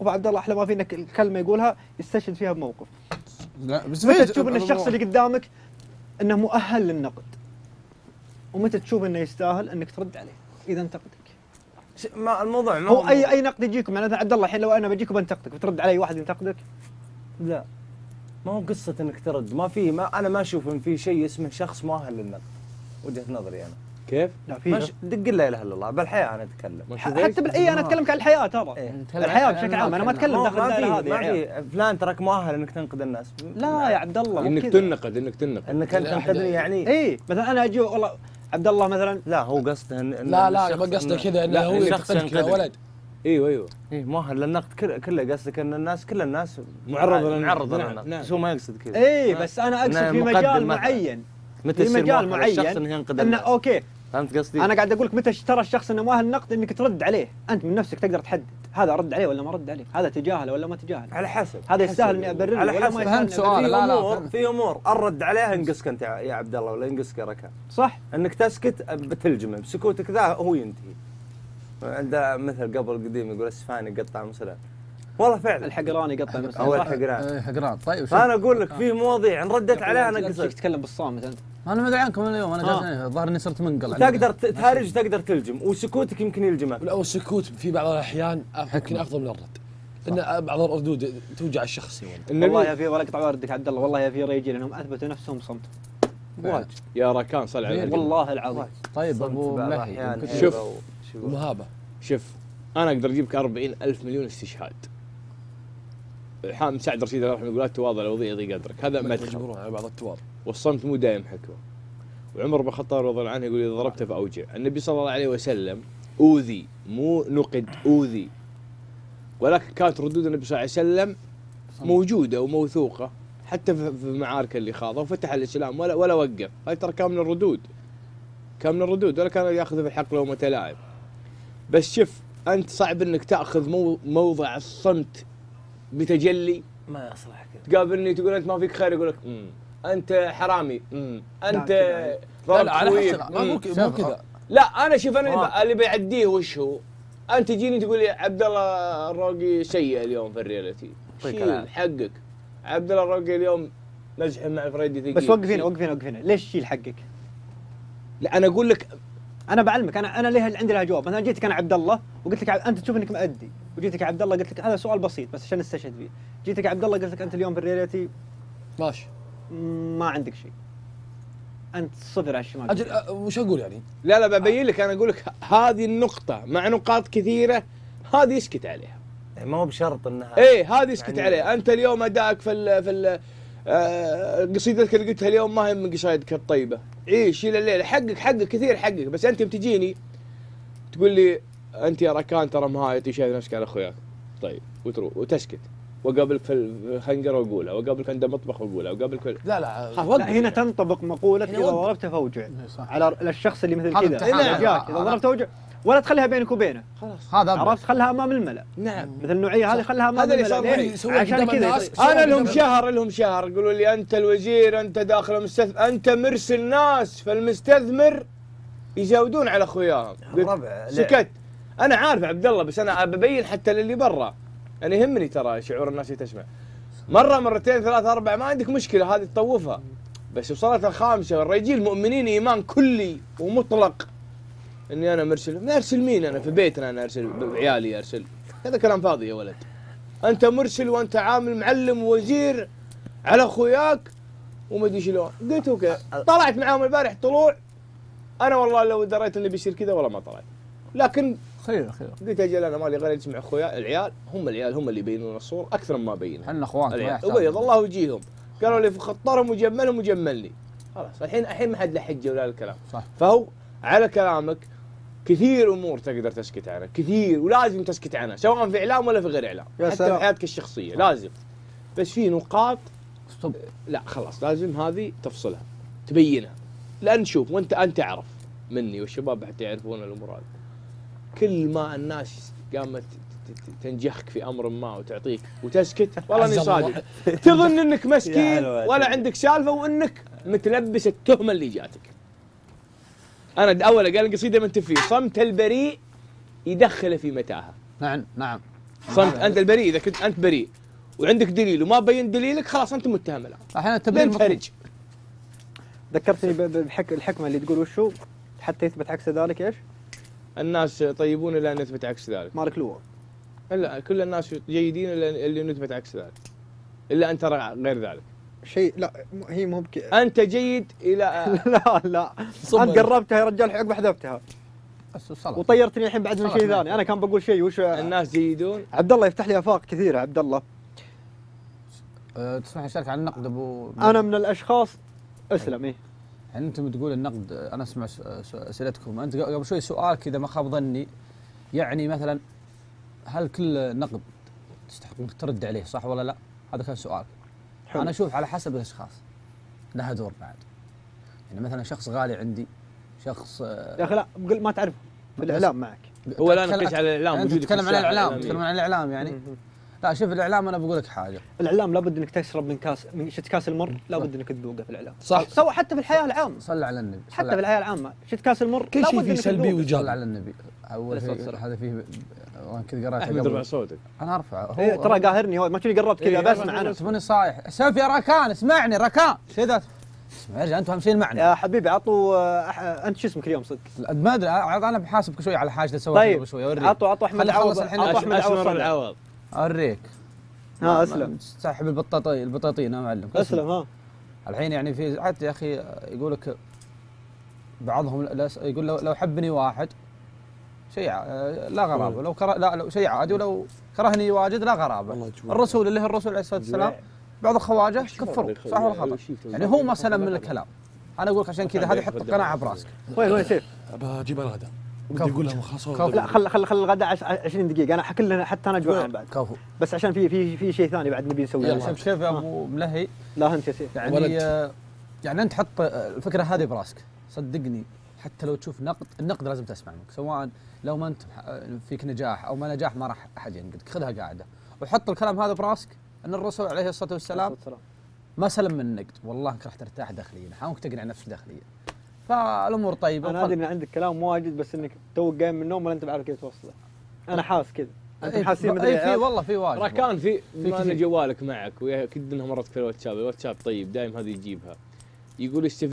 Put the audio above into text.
ابو عبد الله أحلى ما في انك الكلمة يقولها يستشهد فيها بموقف. لا بس متى تشوف إن الشخص اللي قدامك إنه مؤهل للنقد؟ ومتى تشوف إنه يستاهل إنك ترد عليه؟ إذا انتقدك. ما الموضوع ما هو اي أي نقد يجيكم؟ يعني مثلا عبد الله الحين لو أنا بجيك وبنتقدك بترد علي واحد ينتقدك؟ لا. ما هو قصة إنك ترد. ما في ما أنا ما أشوف إن في شيء اسمه شخص مؤهل للنقد. وجهة نظري أنا. كيف؟ لا في ش- دق لا اله الا الله. بالحياة أنا أتكلم. حتى بالاي أنا أتكلم عن الحياة ترى. إيه. الحياة بشكل عام. أنا ما أتكلم داخل ما الدائره في هذه ما. في فلان تراك مؤهل إنك تنقد الناس. لا يا عبد الله إنك. تنقد إنك تنقد. إنك أنت تنقدني يعني. اي مثلا أنا أجي والله عبد الله مثلا. لا هو قصده إن- إن لا لا ما قصده كذا إنه هو ينقدني. ولد. إيوه إيوه. إيه مؤهل للنقد كل- كله قصدك إن الناس كل الناس معرضة للنقد. معرضة نعم، للنقد. نعم. بس هو ما يقصد كذا. اي بس أنا أقصد في مجال. معين. متى في مجال معين إنه ينقد إنه الناس. أوكي فهمت قصدي؟ أنا قاعد أقول لك متى ترى الشخص إنه مؤهل النقد إنك ترد عليه. أنت من نفسك تقدر تحدد. هذا أرد عليه ولا ما أرد عليه؟ هذا تجاهله ولا ما تجاهله؟ على حسب. هذا. يستاهل اني ابرر على ولا حسب. ما فهمت؟ سؤال. في لا، لا، أمور فهمت. في أمور. الرد عليها ينقصك أنت يا يا عبد الله ولا ينقصك يا ركان صح. إنك تسكت بتلجمه بسكوتك ذا هو ينتهي. عنده مثل قبل قديم يقول أسفاني قطع مسلم والله فعلا. الحقراني يقطع هو صح؟ الحقران إيه حقران طيب. فأنا أقول لك في مواضيع إن رديت عليها أنت انقصك تتكلم بالصامت أنت. أنا ما أدري عنكم اليوم أنا آه. جالس الظاهر إني صرت منقل تقدر تهرج تقدر تلجم. وسكوتك يمكن يلجمك. لا والسكوت في بعض الأحيان يمكن أفضل من الرد. لأن بعض الردود توجع الشخص والله يا في ولا اقطع واردك عبد الله والله يا في رجال إنهم أثبتوا نفسهم صمت واجد. يا راكان صل على النبي. والله العظيم. طيب أبو هيبة شوف. مهابه شوف أنا أقدر أجيب لك 40 ألف مليون استشهاد. حامد سعد رشيد الله يرحمه يقول لا تواضع لوضيع يضيق قدرك. هذا مدخل مجبورون على بعض التواضع. والصمت مو دائم حكمه. وعمر بن الخطاب رضي الله عنه يقول إذا ضربت فأوجع. النبي صلى الله عليه وسلم أوذي مو نقد أوذي. ولكن كانت ردود النبي صلى الله عليه وسلم موجودة وموثوقة حتى في المعارك اللي خاضها وفتح الإسلام ولا ولا وقف. هاي ترى كان من الردود. كان من الردود ولا كان يأخذ في الحق لو متلاعب بس شوف أنت صعب إنك تأخذ مو موضع الصمت بتجلي. ما يصلح تقابلني تقول أنت ما فيك خير يقول لك "أمم. أنت حرامي. أنت. لا لا على حسب. ك- مو كذا لا أنا شوف أنا اللي. آه. بيعديه وش هو؟ أنت تجيني تقول لي عبد الله الروقي سيء اليوم في الريالتي يعطيك شيل. حقك عبد الله الروقي اليوم مزح مع فريدي ثقيل بس وقف هنا شيل. وقف هنا وقف هنا ليش تشيل حقك؟ لا أنا أقول لك أنا بعلمك أنا أنا ليه عندي لها جواب مثلا جيتك أنا عبد الله وقلت لك أنت تشوف إنك مأدي وجيتك عبد الله قلت لك هذا سؤال بسيط بس عشان نستشهد فيه جيتك عبد الله قلت لك أنت اليوم في الرياليتي ماشي ما عندك شيء. أنت صفر على الشمال. أجل وش أقول يعني؟ لا لا ببين لك أنا أقول لك هذه النقطة مع نقاط كثيرة هذه اسكت عليها؟ يعني ما هو بشرط انها إيه هذه اسكت يعني- عليها؟ أنت اليوم ادائك في ال في ال آه، قصيدتك اللي قلتها اليوم ما هي من قصايدك الطيبة. عيش شيل الليلة. حقك حقك كثير حقك. بس أنت بتجيني تقول لي أنت يا ركان ترى مهايتي شايف نفسك على أخوياك. طيب وتروح وتسكت. واقابلك في الخنقره واقولها واقابلك عند المطبخ واقولها واقابلك في لا لا. لا هنا تنطبق إذا وقف. ضربته فوجع. صح. على الشخص اللي مثل هذا كذا. هذا- ضربته فوجع ولا تخليها بينك وبينه. خلاص. هذا. عرفت خلها أمام الملأ نعم. مثل النوعية هذه خلها هذا صار ليه؟ معي. يسوي عشان كذا. يصير- أنا لهم شهر لهم شهر. يقولوا لي أنت الوزير أنت داخل مستثمر أنت مرسل ناس فالمستثمر يزودون على أخوياهم. سكت. أنا عارف عبد الله بس أنا ببين حتى للي برا. أنا يهمني ترى شعور الناس اللي تسمع. مرة مرتين ثلاثة أربعة ما عندك مشكلة هذه تطوفها. بس وصلت الخامسة والرجال مؤمنين إيمان كلي ومطلق. إني أنا مرسل ارسل مين أنا؟ في بيتنا أنا أرسل بعيالي أرسل. هذا كلام فاضي يا ولد. أنت مرسل وأنت عامل معلم ووزير على أخوياك وما أدري شلون. قلت أوكي. طلعت معاهم البارح طلوع. أنا والله لو دريت انه بيصير كذا والله ما طلعت. لكن خير خير. قلت أجل أنا مالي غير أجمع أخويا العيال هم العيال هم اللي يبينون الصورة أكثر مما ابينها إحنا اخوان ما. وبيض الله وجيههم قالوا لي خطرهم وجملهم وجملني خلاص الحين الحين ما حد له حجه ولا الكلام. صح. فهو على كلامك كثير أمور تقدر تسكت عنها. كثير ولازم تسكت عنها سواء في إعلام ولا في غير إعلام. يا حتى سلام. في حياتك الشخصية لازم. بس في نقاط ستوب. لا خلاص لازم هذه تفصلها تبينها. لأن شوف وأنت أنت تعرف مني والشباب حتى يعرفون الأمور هذه. كل ما الناس قامت ت- ت- تنجحك في أمر ما وتعطيك وتسكت والله إني. صادق تظن إنك مسكين. ولا عندك سالفة وإنك متلبس التهمة اللي جاتك أنا أول قال القصيده من تفي صمت البريء يدخله في متاهة نعم نعم صمت أنت البريء إذا كنت أنت بريء وعندك دليل وما بين دليلك خلاص أنت متهم الآن أحيانا التبرير مطلوب. تهرج ذكرتني ب- ب- بحك الحكمة اللي تقول وشو حتى يثبت عكس ذلك إيش؟ الناس طيبون إلا أن يثبت عكس ذلك. مالك لوع لا كل الناس جيدين إلا اللي يثبت عكس ذلك. إلا أن ترى غير ذلك. شيء لا هي مو بك أنت جيد إلى لا لا. صبر. أنت قربتها يا رجال عقب حذفتها وطيرتني الحين بعد من شيء. ثاني. أنا كان بقول شيء وش الناس جيدون. عبد الله يفتح لي آفاق كثيرة عبد الله. أه، تسمح لي اشارك عن النقد ابو أنا من الأشخاص أسلم إيه. يعني أنتم تقول النقد أنا اسمع س- س- اسئلتكم انت قبل شوي سؤال كذا ما خاب ظني يعني مثلا هل كل نقد تستحق انك ترد عليه صح ولا لا؟ هذا كان سؤال حلو. أنا أشوف على حسب الأشخاص لها دور بعد يعني مثلا شخص غالي عندي شخص أه، يا أخي لا قل ما تعرف في الإعلام معك هو لا نقيس على الإعلام أنت تتكلم عن الساحة الإعلام. تتكلم عن الإعلام يعني. لا شوف الاعلام أنا بقول لك حاجة الاعلام لابد انك تشرب من كاس من شت كاس المر لابد انك تذوقه في الاعلام صح سواء حتى في الحياة العامه صل على النبي حتى في الحياة العامه شت كاس المر كل شيء فيه سلبي تذوقه. وإيجابي. صل على النبي اول شيء. هذا فيه وأنا كذا قرأت احمد. رفع صوتك أنا ارفع هو إيه، ترى قاهرني هو ما تشوفني قربت كذا إيه، بسمع أنا تبوني صايح سولف يا ركان اسمعني ركان شو ذا اسمع يا رجال أنتم اهم شيء المعنى يا حبيبي عطوا آه، أح- انت شو اسمك اليوم صدق ما ادري أنا بحاسبك شوي على حاجة سويتها طيب قبل شوي اوريك عطوا عطوا احمد خلي عوض. عطوا احمد عوض أوريك. ها أسلم. سحب البطاطين البطاطين يا معلم. أسلم ها الحين يعني في حتى يا أخي يقول لك بعضهم لا يقول لو, لو حبني واحد شيء لا غرابة. لو كره لا لو شيء عادي ولو كرهني واجد لا غرابة. الرسول اللي هو الرسول عليه الصلاة والسلام بعض الخواجه كفروا صح ولا خطا يعني هو ما سلم من الكلام. أنا أقول لك عشان كذا هذه حط القناعة براسك. وين وين سيف ابى أجيب كفو. أقول لهم خلاص كفو. لا خل خل خل الغداء عش- 20 دقيقة. أنا حكل حتى أنا جوعان بعد. كفو. بس عشان في في في شيء ثاني بعد نبي نسويه. يعني شوف كيف يا أبو ملهي. لا أنت يا سيف يعني ولد. آه، يعني أنت حط آه، الفكرة هذه براسك. صدقني حتى لو تشوف نقد النقد لازم تسمع منك سواء لو ما أنت آه، فيك نجاح أو ما نجاح ما راح أحد ينقدك. خذها قاعدة. وحط الكلام هذا براسك إن الرسول عليه الصلاة والسلام ما سلم من النقد والله أنك راح ترتاح داخليا. حاول انك تقنع نفسك داخليا. فالأمور طيبة أنا أدري إن عندك كلام واجد بس إنك توك قايم من النوم ولا انت بعرف كيف توصله. أنا حاس كذا. أنتم اي حاسين مثل إيه، في العيال؟ والله في واجد. ركان في في جوالك معك واكيد إنها مرت في الواتساب الواتساب طيب دايم هذه يجيبها. يقول استف